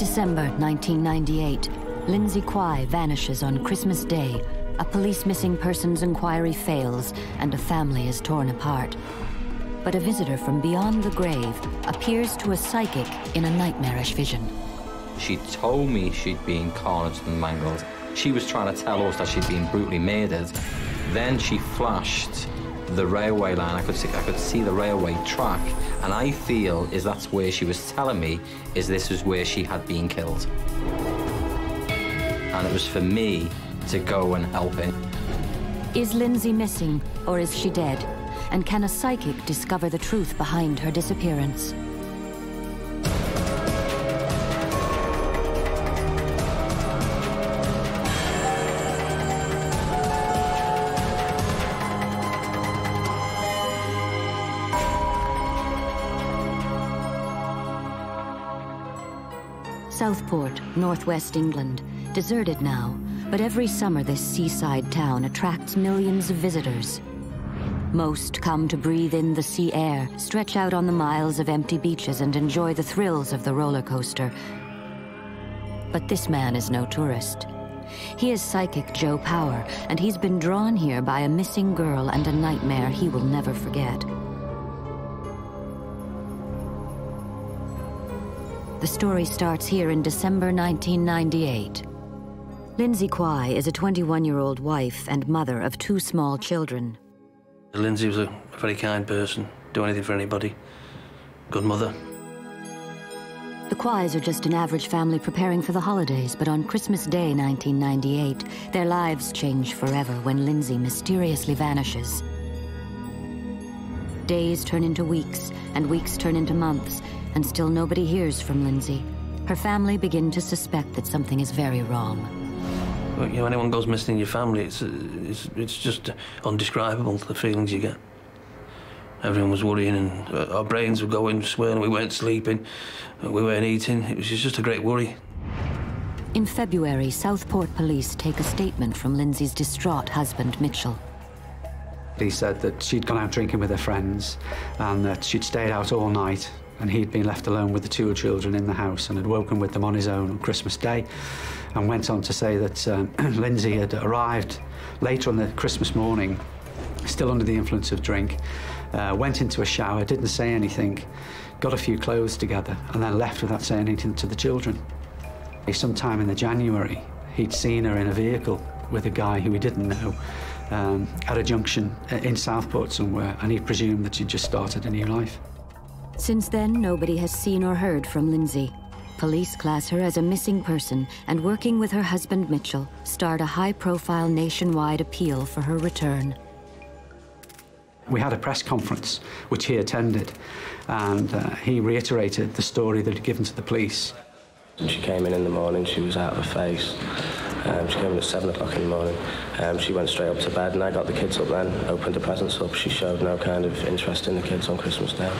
December 1998, Lynsey Quy vanishes on Christmas Day. A police missing persons inquiry fails, and a family is torn apart. But a visitor from beyond the grave appears to a psychic in a nightmarish vision. She told me she'd been carnaged and mangled. She was trying to tell us that she'd been brutally murdered. Then she flashed the railway line. I could see, I could see the railway track, and I feel is that's where she was telling me is this was where she had been killed. And it was for me to go and help her. Is Lynsey missing, or is she dead? And can a psychic discover the truth behind her disappearance? Southport, northwest England, deserted now, but every summer this seaside town attracts millions of visitors. Most come to breathe in the sea air, stretch out on the miles of empty beaches and enjoy the thrills of the roller coaster. But this man is no tourist. He is psychic Joe Power, and he's been drawn here by a missing girl and a nightmare he will never forget. The story starts here in December 1998. Lynsey Quy is a 21-year-old wife and mother of two small children. Lynsey was a very kind person, do anything for anybody. Good mother. The Quys are just an average family preparing for the holidays, but on Christmas Day 1998, their lives change forever when Lynsey mysteriously vanishes. Days turn into weeks, and weeks turn into months, and still nobody hears from Lynsey. Her family begin to suspect that something is very wrong. Well, you know, anyone goes missing in your family, it's, it's, it's just undescribable, the feelings you get. Everyone was worrying and uh, our brains were going swirling, we weren't sleeping, we weren't eating. It was just a great worry. In February, Southport police take a statement from Lynsey's distraught husband, Mitchell. He said that she'd gone out drinking with her friends and that she'd stayed out all night and he'd been left alone with the two children in the house and had woken with them on his own on Christmas Day and went on to say that um, Lynsey had arrived later on the Christmas morning, still under the influence of drink, uh, went into a shower, didn't say anything, got a few clothes together and then left without saying anything to the children. Sometime in the January, he'd seen her in a vehicle with a guy who he didn't know um, at a junction in Southport somewhere, and he presumed that she'd just started a new life. Since then, nobody has seen or heard from Lynsey. Police class her as a missing person and, working with her husband Mitchell, start a high-profile nationwide appeal for her return. We had a press conference, which he attended, and uh, he reiterated the story that he'd given to the police. She came in in the morning, she was out of her face. Um, she came in at 7 o'clock in the morning. Um, she went straight up to bed and I got the kids up then, opened the presents up. She showed no kind of interest in the kids on Christmas Day.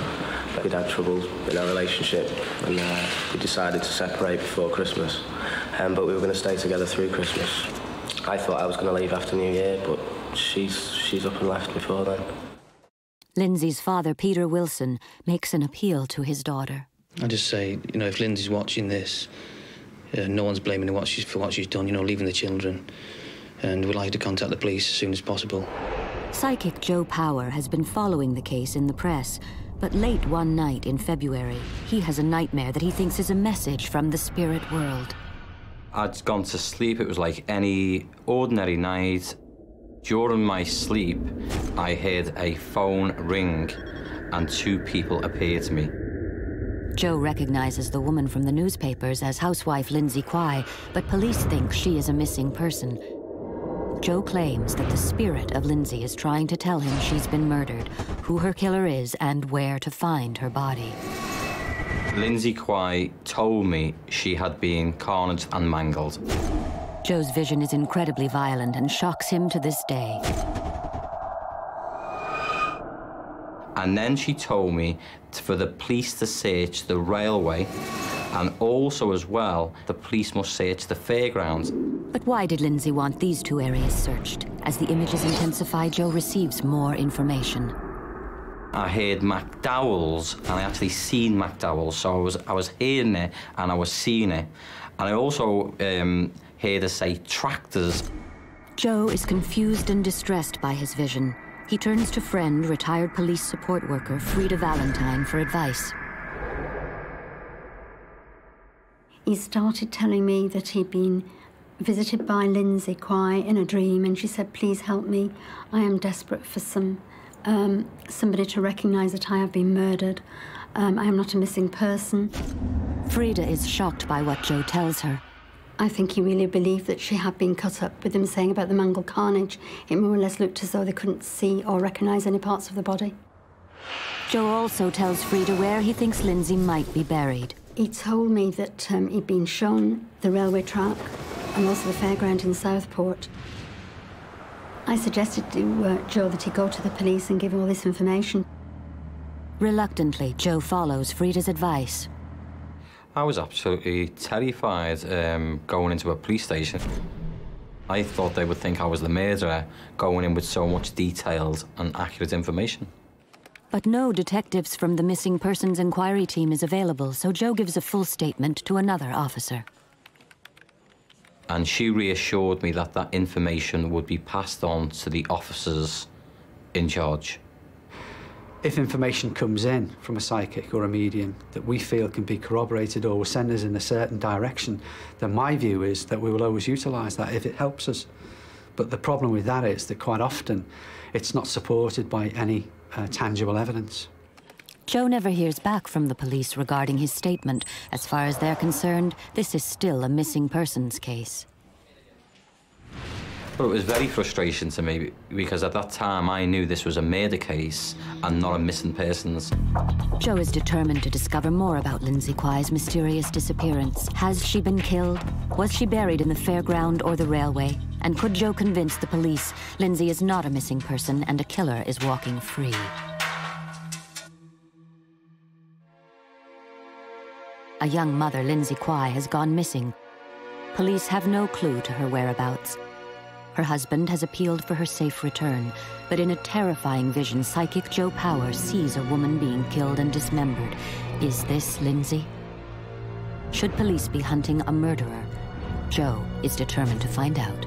We'd had trouble in our relationship and uh, we decided to separate before Christmas. Um, but we were going to stay together through Christmas. I thought I was going to leave after New Year, but she's, she's up and left before then. Lynsey's father, Peter Wilson, makes an appeal to his daughter. I just say, you know, if Lynsey's watching this, uh, no one's blaming her what she's, for what she's done, you know, leaving the children. And we'd like to contact the police as soon as possible. Psychic Joe Power has been following the case in the press, but late one night in February, he has a nightmare that he thinks is a message from the spirit world. I'd gone to sleep. It was like any ordinary night. During my sleep, I heard a phone ring and two people appeared to me. Joe recognizes the woman from the newspapers as housewife Lynsey Quy, but police think she is a missing person. Joe claims that the spirit of Lynsey is trying to tell him she's been murdered, who her killer is, and where to find her body. Lynsey Quy told me she had been carnaged and mangled. Joe's vision is incredibly violent and shocks him to this day. And then she told me for the police to search the railway and also as well, the police must search the fairgrounds. But why did Lynsey want these two areas searched? As the images intensify, Joe receives more information. I heard McDowell's, and I actually seen McDowell's, so I was I was hearing it and I was seeing it, and I also um, heard her say tractors. Joe is confused and distressed by his vision. He turns to friend, retired police support worker Frida Valentine for advice. He started telling me that he'd been visited by Lynsey Quy in a dream, and she said, Please help me. I am desperate for some um, somebody to recognise that I have been murdered. Um, I am not a missing person. Frida is shocked by what Joe tells her. I think he really believed that she had been cut up with him saying about the mangled carnage. It more or less looked as though they couldn't see or recognise any parts of the body. Joe also tells Frida where he thinks Lynsey might be buried. He told me that um, he'd been shown the railway track and also the fairground in Southport. I suggested to uh, Joe that he go to the police and give all this information. Reluctantly, Joe follows Frida's advice. I was absolutely terrified um, going into a police station. I thought they would think I was the murderer, going in with so much detailed and accurate information. But no detectives from the missing persons inquiry team is available, so Joe gives a full statement to another officer. And she reassured me that that information would be passed on to the officers in charge. If information comes in from a psychic or a medium that we feel can be corroborated or will send us in a certain direction, then my view is that we will always utilise that if it helps us. But the problem with that is that quite often it's not supported by any uh, tangible evidence. Joe never hears back from the police regarding his statement. As far as they're concerned, this is still a missing persons case. Well, it was very frustrating to me because at that time I knew this was a murder case and not a missing persons. Joe is determined to discover more about Lynsey Quy's mysterious disappearance. Has she been killed? Was she buried in the fairground or the railway? And could Joe convince the police Lynsey is not a missing person and a killer is walking free? A young mother, Lynsey Quy, has gone missing. Police have no clue to her whereabouts. Her husband has appealed for her safe return, but in a terrifying vision, psychic Joe Power sees a woman being killed and dismembered. Is this Lynsey? Should police be hunting a murderer? Joe is determined to find out.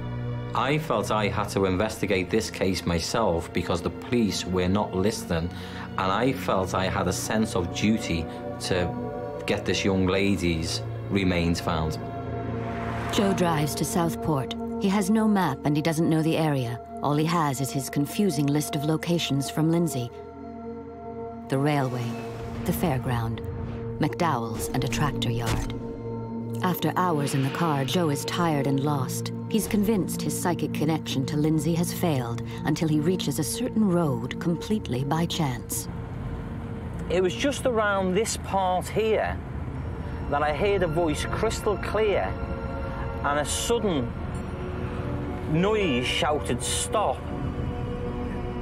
I felt I had to investigate this case myself because the police were not listening, and I felt I had a sense of duty to get this young lady's remains found. Joe drives to Southport. He has no map and he doesn't know the area. All he has is his confusing list of locations from Lynsey. The railway, the fairground, McDowell's and a tractor yard. After hours in the car, Joe is tired and lost. He's convinced his psychic connection to Lynsey has failed until he reaches a certain road completely by chance. It was just around this part here that I heard a voice crystal clear and a sudden noise shouted, Stop!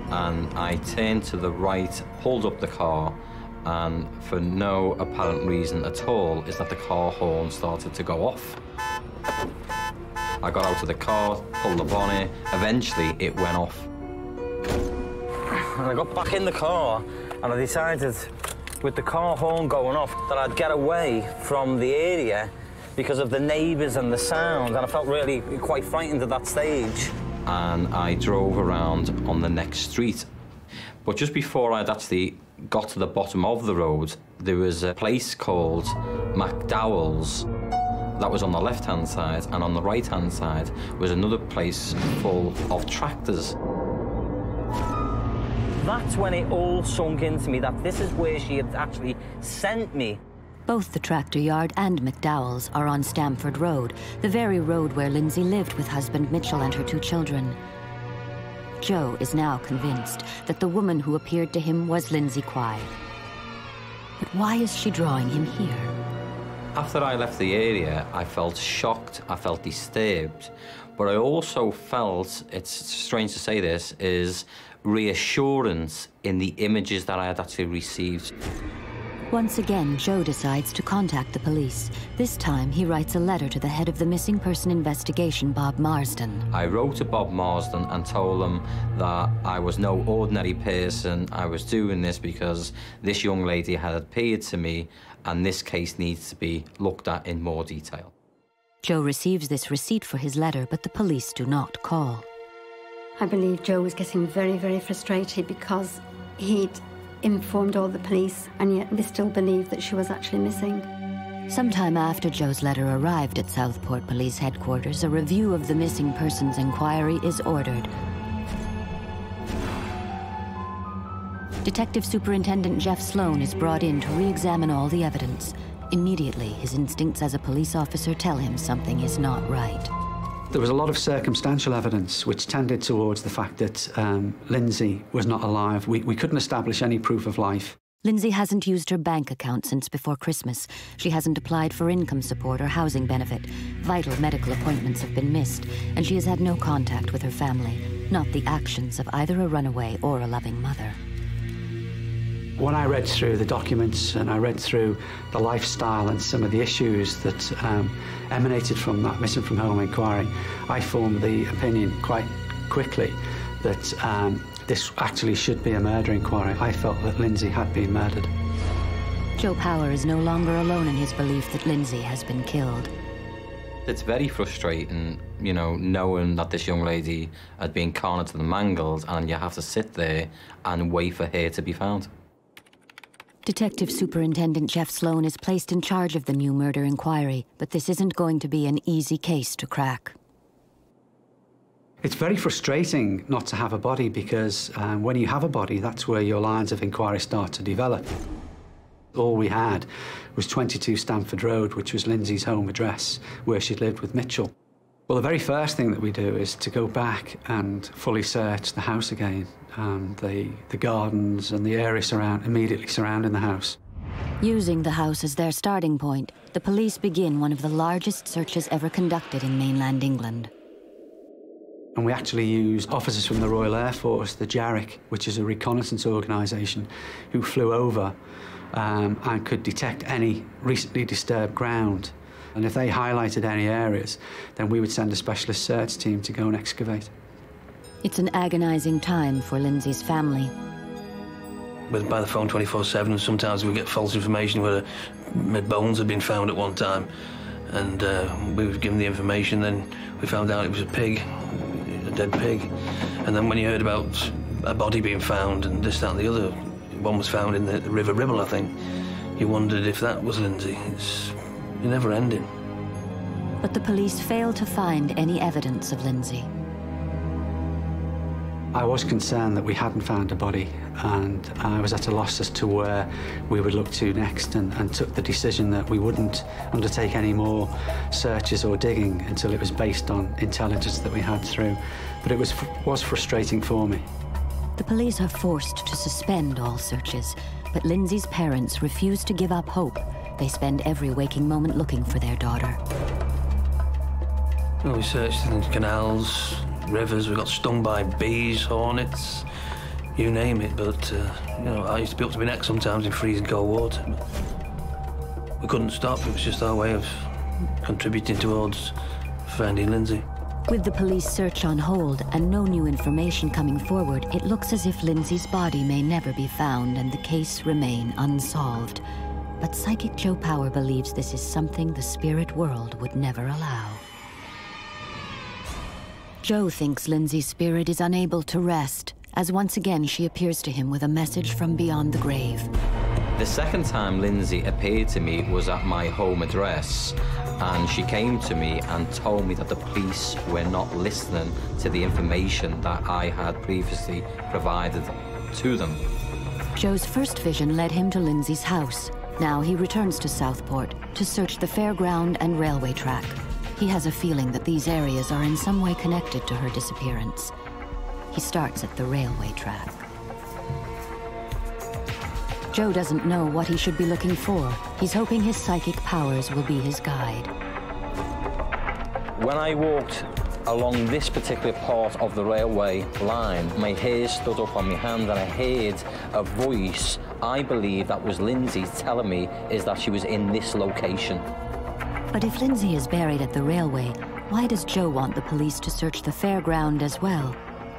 And I turned to the right, pulled up the car, and for no apparent reason at all, is that the car horn started to go off. I got out of the car, pulled the bonnet, eventually it went off. And I got back in the car and I decided, with the car horn going off, that I'd get away from the area because of the neighbours and the sound, and I felt really quite frightened at that stage. And I drove around on the next street. But just before I'd actually got to the bottom of the road, there was a place called McDowell's. That was on the left-hand side, and on the right-hand side was another place full of tractors. That's when it all sunk into me that this is where she had actually sent me. Both the tractor yard and McDowell's are on Stamford Road, the very road where Lynsey lived with husband Mitchell and her two children. Joe is now convinced that the woman who appeared to him was Lynsey Quy. But why is she drawing him here? After I left the area, I felt shocked, I felt disturbed, but I also felt, it's strange to say this, is reassurance in the images that I had actually received. Once again, Joe decides to contact the police. This time, he writes a letter to the head of the missing person investigation, Bob Marsden. I wrote to Bob Marsden and told him that I was no ordinary person. I was doing this because this young lady had appeared to me, and this case needs to be looked at in more detail. Joe receives this receipt for his letter, but the police do not call. I believe Joe was getting very, very frustrated because he'd informed all the police, and yet they still believed that she was actually missing. Sometime after Joe's letter arrived at Southport Police Headquarters, a review of the missing persons inquiry is ordered. Detective Superintendent Jeff Sloan is brought in to re-examine all the evidence. Immediately, his instincts as a police officer tell him something is not right. There was a lot of circumstantial evidence which tended towards the fact that um, Lynsey was not alive. We, we couldn't establish any proof of life. Lynsey hasn't used her bank account since before Christmas. She hasn't applied for income support or housing benefit. Vital medical appointments have been missed, and she has had no contact with her family. Not the actions of either a runaway or a loving mother. When I read through the documents and I read through the lifestyle and some of the issues that um, emanated from that missing from home inquiry, I formed the opinion quite quickly that um, this actually should be a murder inquiry. I felt that Lynsey had been murdered. Joe Power is no longer alone in his belief that Lynsey has been killed. It's very frustrating, you know, knowing that this young lady had been cornered the mangled, and you have to sit there and wait for her to be found. Detective Superintendent Jeff Sloan is placed in charge of the new murder inquiry, but this isn't going to be an easy case to crack. It's very frustrating not to have a body because um, when you have a body, that's where your lines of inquiry start to develop. All we had was 22 Stamford Road, which was Lynsey's home address, where she'd lived with Mitchell. Well, the very first thing that we do is to go back and fully search the house again and the, the gardens and the area surround, immediately surrounding the house. Using the house as their starting point, the police begin one of the largest searches ever conducted in mainland England. And we actually used officers from the Royal Air Force, the JARIC, which is a reconnaissance organisation, who flew over um, and could detect any recently disturbed ground. And if they highlighted any areas, then we would send a specialist search team to go and excavate. It's an agonizing time for Lynsey's family. We're by the phone 24-7 and sometimes we get false information where mid bones had been found at one time and uh, we were given the information then we found out it was a pig, a dead pig and then when you heard about a body being found and this, that and the other, one was found in the, the River Ribble I think, you wondered if that was Lynsey. It's never ending. But the police failed to find any evidence of Lynsey. I was concerned that we hadn't found a body and I was at a loss as to where we would look to next and, and, took the decision that we wouldn't undertake any more searches or digging until it was based on intelligence that we had through. But it was, was frustrating for me. The police are forced to suspend all searches, but Lynsey's parents refuse to give up hope. They spend every waking moment looking for their daughter. Well, we searched in canals, rivers, we got stung by bees, hornets, you name it. But, uh, you know, I used to be up to my neck sometimes in freezing cold water. We couldn't stop. It was just our way of contributing towards finding Lynsey. With the police search on hold and no new information coming forward, it looks as if Lynsey's body may never be found and the case remain unsolved. But Psychic Joe Power believes this is something the spirit world would never allow. Joe thinks Lynsey's spirit is unable to rest, as once again she appears to him with a message from beyond the grave. The second time Lynsey appeared to me was at my home address, and she came to me and told me that the police were not listening to the information that I had previously provided to them. Joe's first vision led him to Lynsey's house. Now he returns to Southport to search the fairground and railway track. He has a feeling that these areas are in some way connected to her disappearance. He starts at the railway track. Joe doesn't know what he should be looking for. He's hoping his psychic powers will be his guide. When I walked along this particular part of the railway line. My hair stood up on my hand and I heard a voice, I believe that was Lynsey telling me, is that she was in this location. But if Lynsey is buried at the railway, why does Joe want the police to search the fairground as well?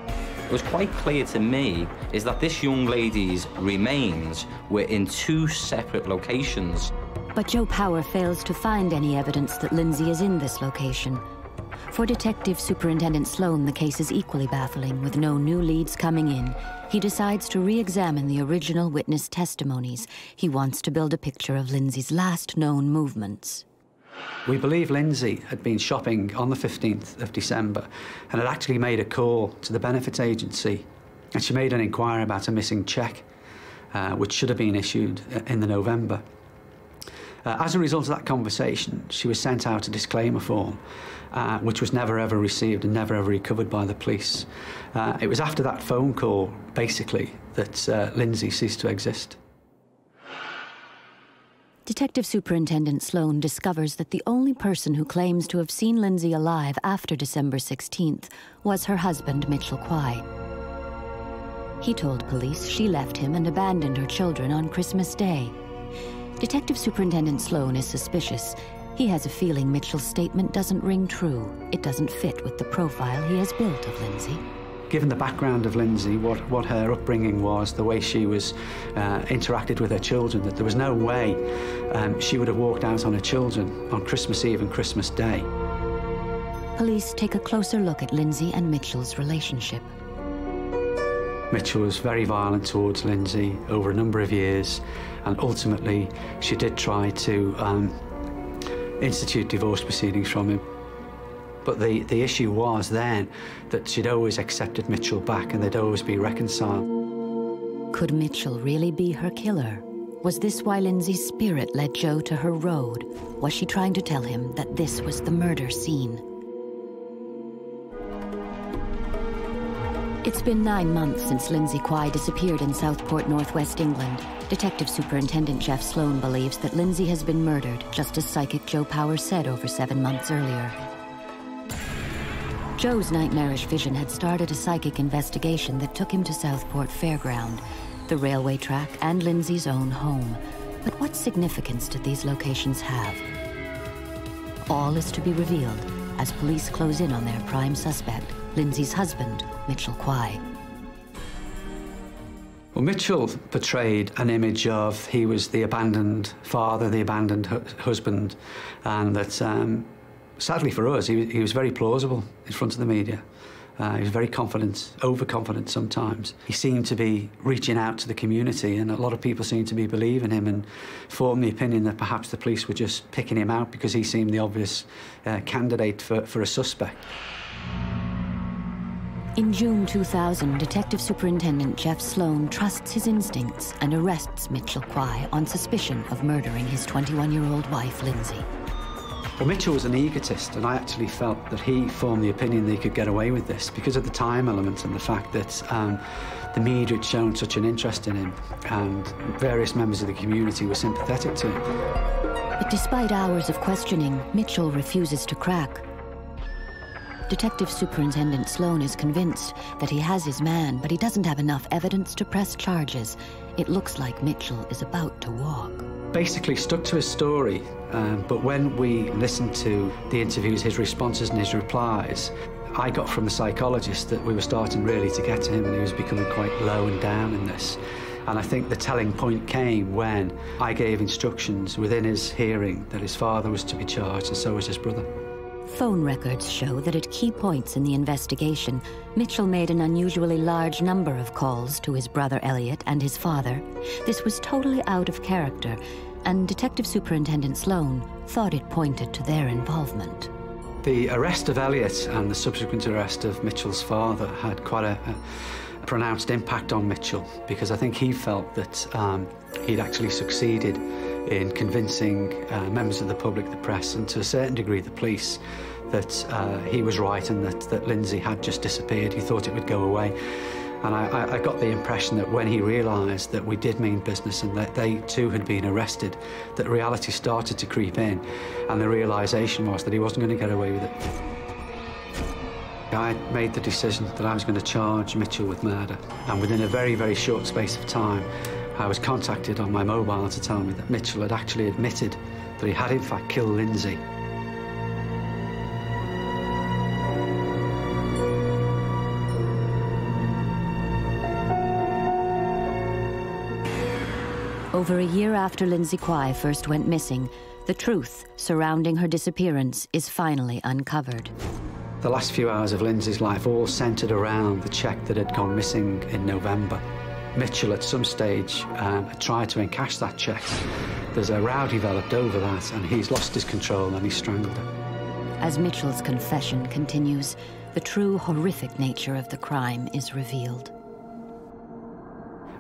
It was quite clear to me is that this young lady's remains were in two separate locations. But Joe Power fails to find any evidence that Lynsey is in this location. For Detective Superintendent Sloan, the case is equally baffling, with no new leads coming in. He decides to re examine the original witness testimonies. He wants to build a picture of Lynsey's last known movements. We believe Lynsey had been shopping on the 15th of December and had actually made a call to the benefits agency and she made an inquiry about a missing cheque, uh, which should have been issued uh, in the November. Uh, as a result of that conversation, she was sent out a disclaimer form, uh, which was never ever received and never ever recovered by the police. Uh, it was after that phone call, basically, that uh, Lynsey ceased to exist. Detective Superintendent Sloan discovers that the only person who claims to have seen Lynsey alive after December 16th was her husband, Mitchell Quy. He told police she left him and abandoned her children on Christmas Day. Detective Superintendent Sloan is suspicious. He has a feeling Mitchell's statement doesn't ring true. It doesn't fit with the profile he has built of Lynsey given the background of Lynsey, what, what her upbringing was, the way she was uh, interacted with her children, that there was no way um, she would have walked out on her children on Christmas Eve and Christmas Day. Police take a closer look at Lynsey and Mitchell's relationship. Mitchell was very violent towards Lynsey over a number of years, and ultimately she did try to um, institute divorce proceedings from him. But the, the issue was then that she'd always accepted Mitchell back and they'd always be reconciled. Could Mitchell really be her killer? Was this why Lynsey's spirit led Joe to her road? Was she trying to tell him that this was the murder scene? It's been nine months since Lynsey Quy disappeared in Southport, northwest England. Detective Superintendent Jeff Sloan believes that Lynsey has been murdered, just as psychic Joe Power said over seven months earlier. Joe's nightmarish vision had started a psychic investigation that took him to Southport Fairground, the railway track, and Lynsey's own home. But what significance did these locations have? All is to be revealed as police close in on their prime suspect, Lynsey's husband, Mitchell Quy. Well, Mitchell portrayed an image of he was the abandoned father, the abandoned hu husband, and that um, sadly for us, he, he was very plausible in front of the media. Uh, he was very confident, overconfident sometimes. He seemed to be reaching out to the community, and a lot of people seemed to be believing him and formed the opinion that perhaps the police were just picking him out because he seemed the obvious uh, candidate for, for a suspect. In June 2000, Detective Superintendent Jeff Sloan trusts his instincts and arrests Mitchell Quy on suspicion of murdering his 21 year old wife, Lynsey. Well, Mitchell was an egotist, and I actually felt that he formed the opinion that he could get away with this because of the time element and the fact that um, the media had shown such an interest in him, and various members of the community were sympathetic to him. But despite hours of questioning, Mitchell refuses to crack. Detective Superintendent Sloan is convinced that he has his man, but he doesn't have enough evidence to press charges. It looks like Mitchell is about to walk basically stuck to his story. Um, but when we listened to the interviews, his responses and his replies, I got from the psychologist that we were starting really to get to him and he was becoming quite low and down in this. And I think the telling point came when I gave instructions within his hearing that his father was to be charged and so was his brother. Phone records show that at key points in the investigation, Mitchell made an unusually large number of calls to his brother Elliot and his father. This was totally out of character, and Detective Superintendent Sloan thought it pointed to their involvement. The arrest of Elliot and the subsequent arrest of Mitchell's father had quite a, a pronounced impact on Mitchell because I think he felt that um, he'd actually succeeded in convincing uh, members of the public, the press, and to a certain degree the police that uh, he was right and that, that Lynsey had just disappeared. He thought it would go away. And I, I got the impression that when he realised that we did mean business and that they too had been arrested, that reality started to creep in. And the realisation was that he wasn't going to get away with it. I made the decision that I was going to charge Mitchell with murder. And within a very, very short space of time, I was contacted on my mobile to tell me that Mitchell had actually admitted that he had in fact killed Lynsey. Over a year after Lynsey Quy first went missing, the truth surrounding her disappearance is finally uncovered. The last few hours of Lynsey's life all centred around the cheque that had gone missing in November. Mitchell, at some stage, um, tried to encash that cheque. There's a row developed over that, and he's lost his control and he strangled her. As Mitchell's confession continues, the true horrific nature of the crime is revealed.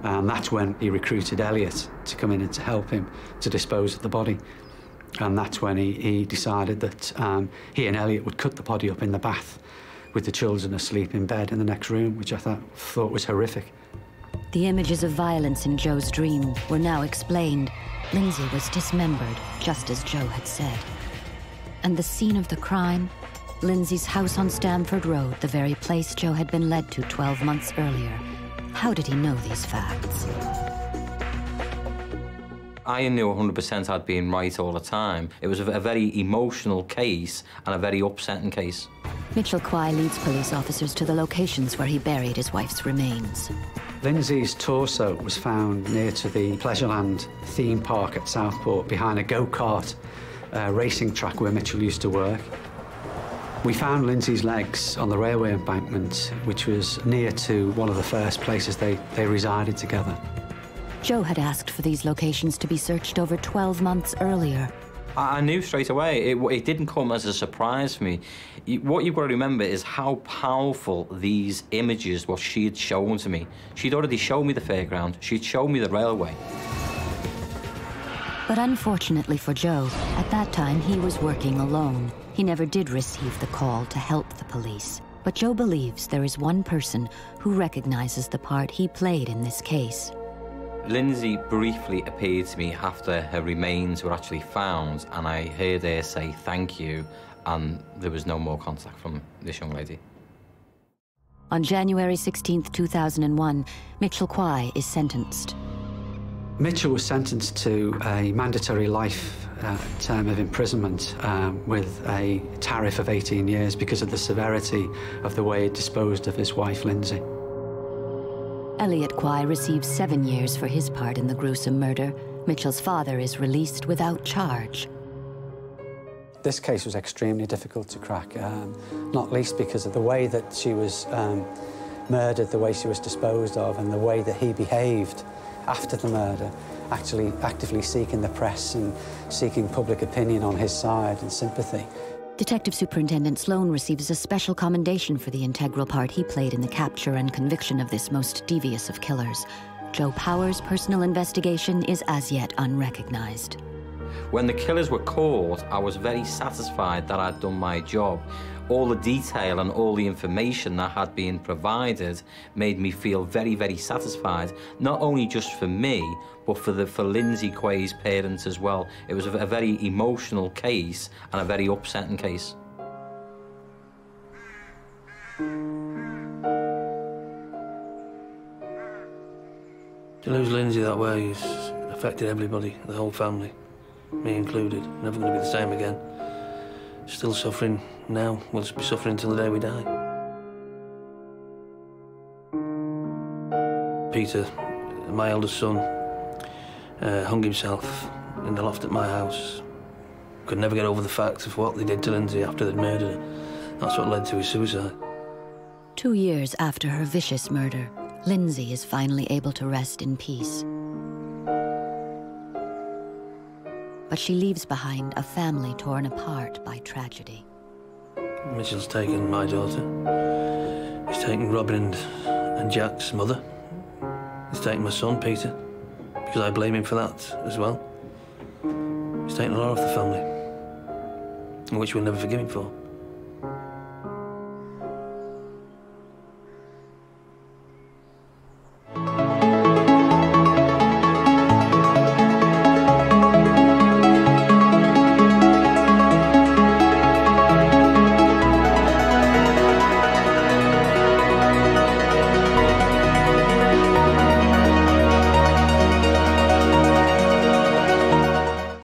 And that's when he recruited Elliot to come in and to help him to dispose of the body. And that's when he, he decided that um, he and Elliot would cut the body up in the bath with the children asleep in bed in the next room, which I thought, thought was horrific. The images of violence in Joe's dream were now explained. Lynsey was dismembered, just as Joe had said. And the scene of the crime? Lynsey's house on Stamford Road, the very place Joe had been led to 12 months earlier. How did he know these facts? I knew 100% I'd been right all the time. It was a, a very emotional case and a very upsetting case. Mitchell Quy leads police officers to the locations where he buried his wife's remains. Lynsey's torso was found near to the Pleasureland theme park at Southport behind a go-kart uh, racing track where Mitchell used to work. We found Lynsey's legs on the railway embankment, which was near to one of the first places they, they resided together. Joe had asked for these locations to be searched over 12 months earlier. I knew straight away. It, it didn't come as a surprise for me. What you've got to remember is how powerful these images, what she had shown to me. She'd already shown me the fairground. She'd shown me the railway. But unfortunately for Joe, at that time he was working alone. He never did receive the call to help the police. But Joe believes there is one person who recognizes the part he played in this case. Lynsey briefly appeared to me after her remains were actually found, and I heard her say thank you, and there was no more contact from this young lady. On January 16, 2001, Mitchell Quy is sentenced. Mitchell was sentenced to a mandatory life uh, term of imprisonment um, with a tariff of 18 years because of the severity of the way it disposed of his wife, Lynsey. Elliot Quy receives seven years for his part in the gruesome murder. Mitchell's father is released without charge. This case was extremely difficult to crack, um, not least because of the way that she was um, murdered, the way she was disposed of, and the way that he behaved after the murder, actually actively seeking the press and seeking public opinion on his side and sympathy. Detective Superintendent Sloan receives a special commendation for the integral part he played in the capture and conviction of this most devious of killers. Joe Power's personal investigation is as yet unrecognized. When the killers were caught, I was very satisfied that I'd done my job. All the detail and all the information that had been provided made me feel very, very satisfied, not only just for me, but for, the, for Lynsey Quy's parents as well. It was a, a very emotional case and a very upsetting case. To lose Lynsey that way has affected everybody, the whole family, me included. Never going to be the same again. Still suffering now. We'll be suffering until the day we die. Peter, my eldest son, uh, hung himself in the loft at my house. Could never get over the fact of what they did to Lynsey after they'd murdered her. That's what led to his suicide. Two years after her vicious murder, Lynsey is finally able to rest in peace. But she leaves behind a family torn apart by tragedy. Mitchell's taken my daughter. He's taken Robin and, and Jack's mother. He's taken my son, Peter, because I blame him for that as well. He's taken a lot off the family, which we'll never forgive him for.